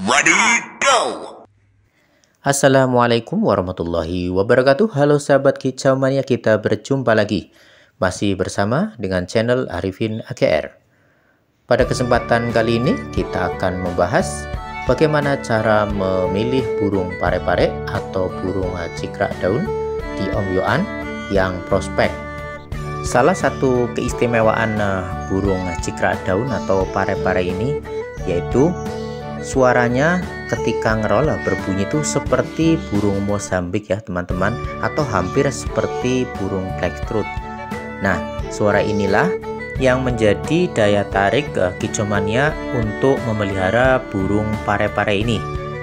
Ready, go! Assalamualaikum warahmatullahi wabarakatuh. Halo sahabat kicau mania kita berjumpa lagi. Masih bersama dengan channel Arifin AKR Pada kesempatan kali ini kita akan membahas Bagaimana cara memilih burung pare-pare atau burung cikrak daun di Om yang prospek. Salah satu keistimewaan eh, burung cikrak daun atau pare-pare ini yaitu suaranya ketika ngerol berbunyi itu seperti burung Mozambik ya teman-teman. Atau hampir seperti burung black throat nah suara inilah yang menjadi daya tarik uh, kicomania untuk memelihara burung pare-pare ini.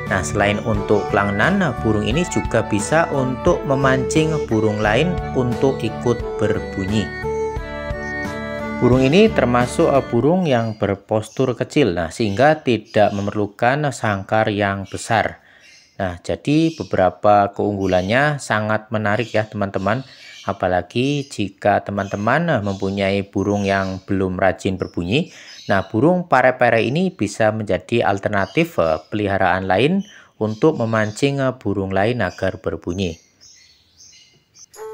Nah selain untuk pelangnan nah, burung ini juga bisa untuk memancing burung lain untuk ikut berbunyi Burung ini termasuk eh, burung yang berpostur kecil, nah sehingga tidak memerlukan sangkar yang besar. Nah, jadi beberapa keunggulannya sangat menarik ya teman-teman. Apalagi jika teman-teman eh, mempunyai burung yang belum rajin berbunyi. Nah, burung pare-pare ini bisa menjadi alternatif eh, peliharaan lain untuk memancing burung lain agar berbunyi.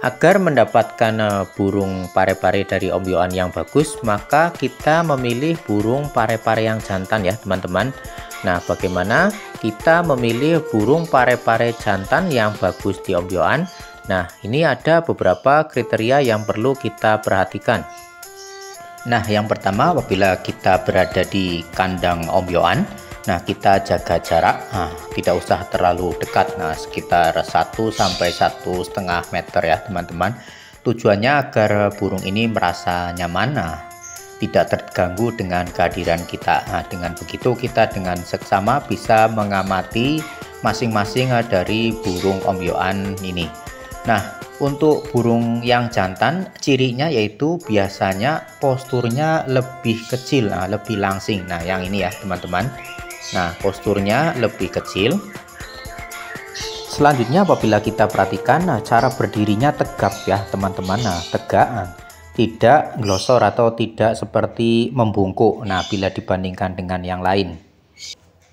Agar mendapatkan eh, burung pare-pare dari ombyoan yang bagus, maka kita memilih burung pare-pare yang jantan ya teman-teman. Nah, bagaimana kita memilih burung pare-pare jantan yang bagus di ombyoan? Nah, ini ada beberapa kriteria yang perlu kita perhatikan. Nah, yang pertama apabila kita berada di kandang ombyoan, Nah, kita jaga jarak, nah, tidak usah terlalu dekat, nah sekitar 1 sampai satu setengah meter ya teman-teman. Tujuannya agar burung ini merasa nyaman, nah, tidak terganggu dengan kehadiran kita. Nah, dengan begitu kita dengan seksama bisa mengamati masing-masing dari burung omyoan ini. Nah, untuk burung yang jantan, cirinya yaitu biasanya posturnya lebih kecil, nah, lebih langsing. Nah, yang ini ya teman-teman. Nah, posturnya lebih kecil. Selanjutnya apabila kita perhatikan nah, cara berdirinya tegap ya teman-teman. Nah, tegak nah, tidak glosor atau tidak seperti membungkuk. Nah, bila dibandingkan dengan yang lain.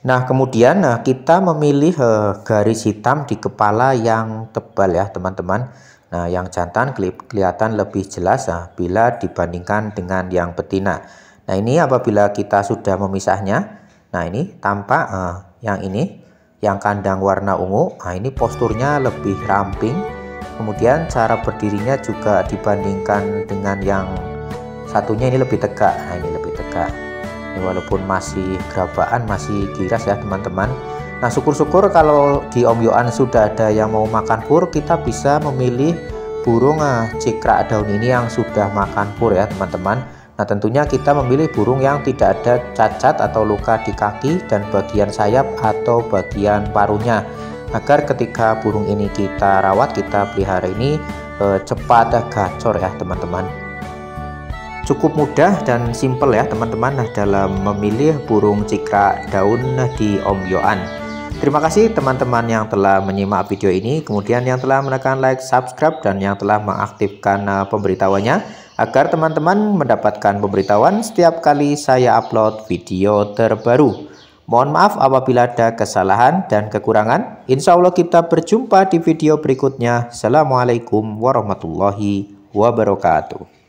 Nah, kemudian nah, kita memilih eh, garis hitam di kepala yang tebal ya teman-teman. Nah, yang jantan kelihatan lebih jelas nah, bila dibandingkan dengan yang betina. Nah, ini apabila kita sudah memisahnya, Nah ini tampak uh, yang ini yang kandang warna ungu. Nah ini posturnya lebih ramping. Kemudian cara berdirinya juga dibandingkan dengan yang satunya ini lebih tegak. Nah ini lebih tegak. Ini walaupun masih gerabaan masih giras ya teman-teman. Nah syukur-syukur kalau di Om Yoan sudah ada yang mau makan pur kita bisa memilih burung uh, cikrak daun ini yang sudah makan pur ya teman-teman Nah tentunya kita memilih burung yang tidak ada cacat atau luka di kaki dan bagian sayap atau bagian paruhnya agar ketika burung ini kita rawat kita pelihara ini eh, cepat gacor ya teman-teman. Cukup mudah dan simple ya teman-teman nah, dalam memilih burung cikra daun di Om Yoan. Terima kasih teman-teman yang telah menyimak video ini. Kemudian yang telah menekan like subscribe dan yang telah mengaktifkan uh, pemberitahuannya agar teman-teman mendapatkan pemberitahuan setiap kali saya upload video terbaru. Mohon maaf apabila ada kesalahan dan kekurangan. Insya Allah kita berjumpa di video berikutnya. Assalamualaikum warahmatullahi wabarakatuh.